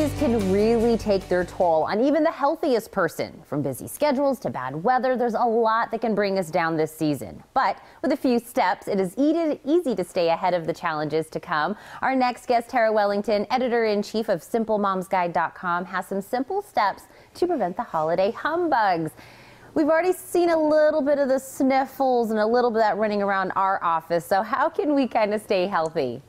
holidays can really take their toll on even the healthiest person. From busy schedules to bad weather, there's a lot that can bring us down this season. But with a few steps, it is easy to stay ahead of the challenges to come. Our next guest, Terra Wellington, editor in chief of SimpleMomsGuide.com, has some simple steps to prevent the holiday humbugs. We've already seen a little bit of the sniffles and a little bit of that running around our office. So, how can we kind of stay healthy?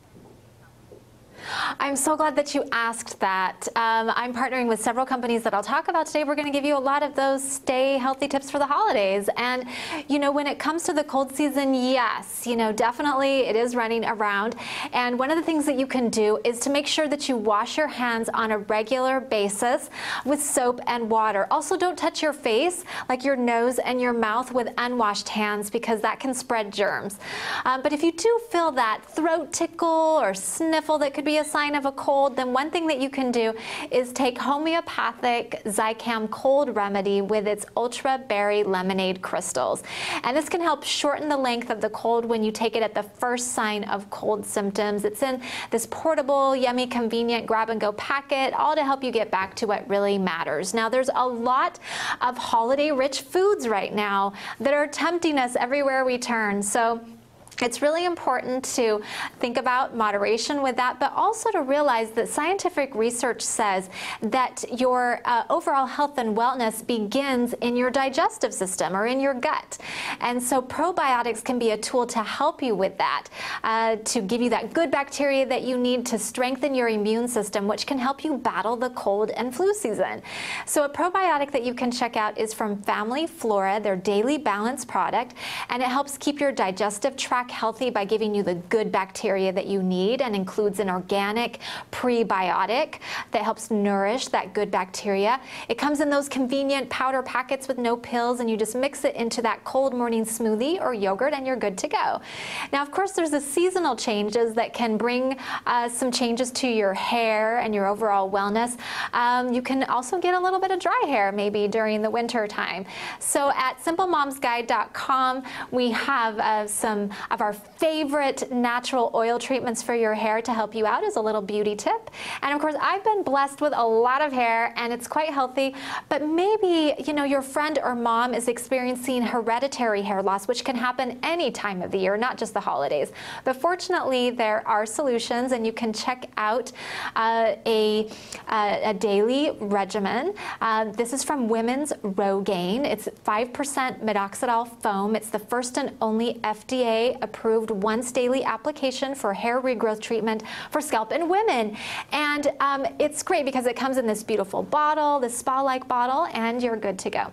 I'm so glad that you asked that. Um, I'm partnering with several companies that I'll talk about today. We're going to give you a lot of those stay healthy tips for the holidays. And, you know, when it comes to the cold season, yes, you know, definitely it is running around. And one of the things that you can do is to make sure that you wash your hands on a regular basis with soap and water. Also, don't touch your face, like your nose and your mouth, with unwashed hands because that can spread germs. Um, but if you do feel that throat tickle or sniffle that could be be a sign of a cold, then one thing that you can do is take homeopathic Zicam cold remedy with its ultra berry lemonade crystals. And this can help shorten the length of the cold when you take it at the first sign of cold symptoms. It's in this portable, yummy, convenient grab and go packet, all to help you get back to what really matters. Now, there's a lot of holiday rich foods right now that are tempting us everywhere we turn. So it's really important to think about moderation with that, but also to realize that scientific research says that your uh, overall health and wellness begins in your digestive system or in your gut. And so probiotics can be a tool to help you with that, uh, to give you that good bacteria that you need to strengthen your immune system, which can help you battle the cold and flu season. So a probiotic that you can check out is from Family Flora, their daily balance product, and it helps keep your digestive tract healthy by giving you the good bacteria that you need and includes an organic prebiotic that helps nourish that good bacteria. It comes in those convenient powder packets with no pills and you just mix it into that cold morning smoothie or yogurt and you're good to go. Now, of course, there's the seasonal changes that can bring uh, some changes to your hair and your overall wellness. Um, you can also get a little bit of dry hair maybe during the winter time. So at simplemomsguide.com, we have uh, some of our favorite natural oil treatments for your hair to help you out as a little beauty tip. And of course, I've been blessed with a lot of hair and it's quite healthy, but maybe, you know, your friend or mom is experiencing hereditary hair loss, which can happen any time of the year, not just the holidays. But fortunately, there are solutions and you can check out uh, a, uh, a daily regimen. Uh, this is from Women's Rogaine. It's 5% minoxidil foam. It's the first and only FDA approved once daily application for hair regrowth treatment for scalp and women. And um, it's great because it comes in this beautiful bottle, this spa-like bottle, and you're good to go.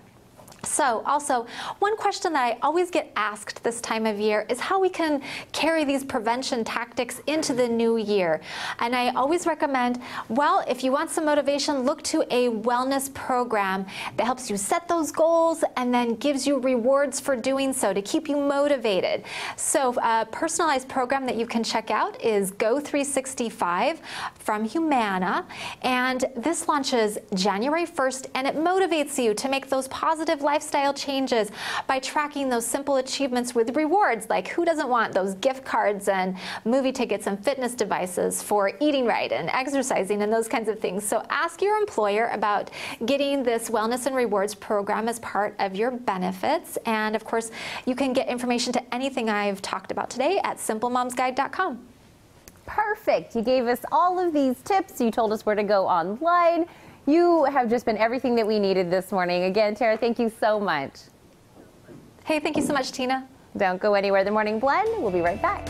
So also, one question that I always get asked this time of year is how we can carry these prevention tactics into the new year. And I always recommend, well, if you want some motivation, look to a wellness program that helps you set those goals and then gives you rewards for doing so to keep you motivated. So a personalized program that you can check out is Go365 from Humana. And this launches January 1st and it motivates you to make those positive lifestyle changes by tracking those simple achievements with rewards, like who doesn't want those gift cards and movie tickets and fitness devices for eating right and exercising and those kinds of things. So ask your employer about getting this wellness and rewards program as part of your benefits. And of course, you can get information to anything I've talked about today at simplemomsguide.com. Perfect. You gave us all of these tips. You told us where to go online. You have just been everything that we needed this morning. Again, Terra, thank you so much. Hey, thank you so much, Tina. Don't go anywhere. The Morning Blend, we'll be right back.